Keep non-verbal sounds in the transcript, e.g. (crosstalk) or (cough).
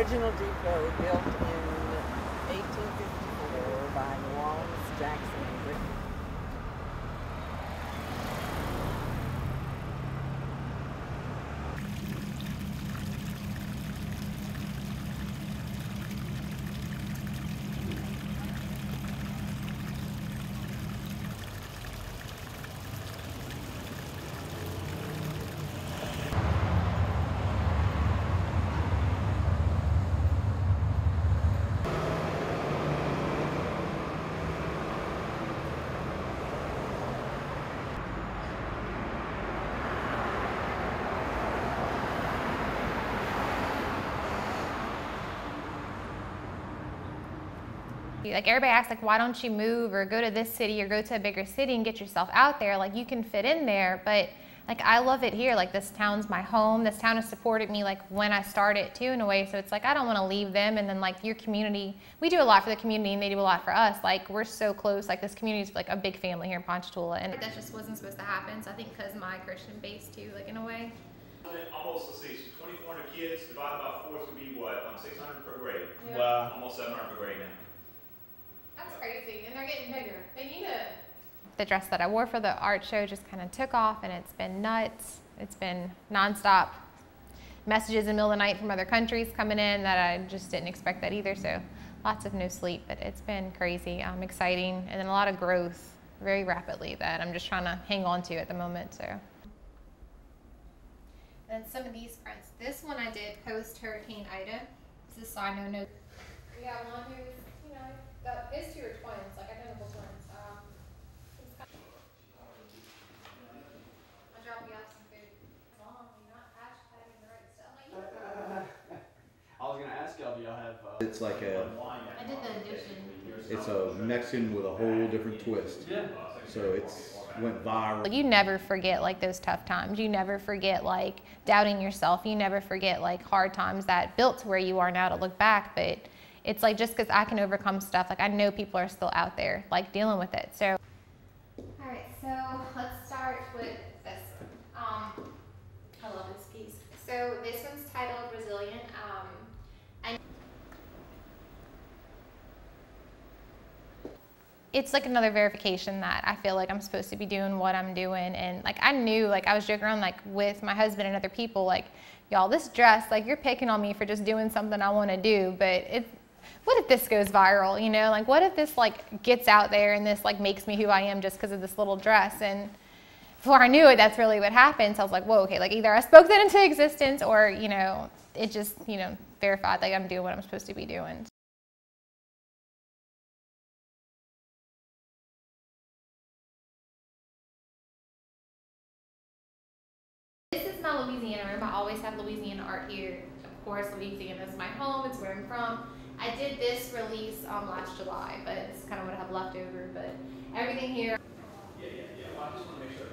original depot built in 1854 by Orleans, Jackson, and Britain. Like everybody asks, like, why don't you move or go to this city or go to a bigger city and get yourself out there? Like you can fit in there, but like I love it here. Like this town's my home. This town has supported me like when I started too in a way. So it's like I don't want to leave them. And then like your community, we do a lot for the community and they do a lot for us. Like we're so close. Like this community is like a big family here in Ponchatoula, and that just wasn't supposed to happen. So I think because my Christian base too, like in a way. Almost, let's see, so 2,400 kids divided by four would be what? Um, 600 per grade. Yeah. Wow. Almost 700 per grade now. That's crazy, and they're getting bigger. They need it. The dress that I wore for the art show just kind of took off, and it's been nuts. It's been nonstop messages in the middle of the night from other countries coming in that I just didn't expect that either. So lots of no sleep, but it's been crazy, um, exciting, and then a lot of growth very rapidly that I'm just trying to hang on to at the moment. So. And some of these prints. This one I did post Hurricane Ida. This is so I know no. We got one who's, you know, got his two are twins, like identical twins. Um, he's I'll drop you off some food. Mom, you're not hashtagging the right stuff. (laughs) I was gonna ask y'all, do y'all have? Uh, It's like a, I did the addition. it's a Mexican with a whole different twist. yeah. So it's went viral. You never forget like those tough times. You never forget like doubting yourself. You never forget like hard times that built to where you are now to look back. But it's like just because I can overcome stuff, like I know people are still out there like dealing with it. So. All right, so let's start with this. Um, I love this piece. So this one's titled Resilient. Um, and it's like another verification that I feel like I'm supposed to be doing what I'm doing. And like I knew, like I was joking around like with my husband and other people, like, y'all, this dress, like you're picking on me for just doing something I want to do, but it. What if this goes viral? You know, like what if this like gets out there and this like makes me who I am just because of this little dress? And before I knew it, that's really what happened. So I was like, whoa, okay, like either I spoke that into existence or you know, it just you know verified like I'm doing what I'm supposed to be doing. This is my Louisiana room. I always have Louisiana art here. Of course, Louisiana is my home. It's where I'm from. I did this release um, last July, but it's kind of what I have left over. But everything here. Yeah, yeah, yeah. Well, I just want to make sure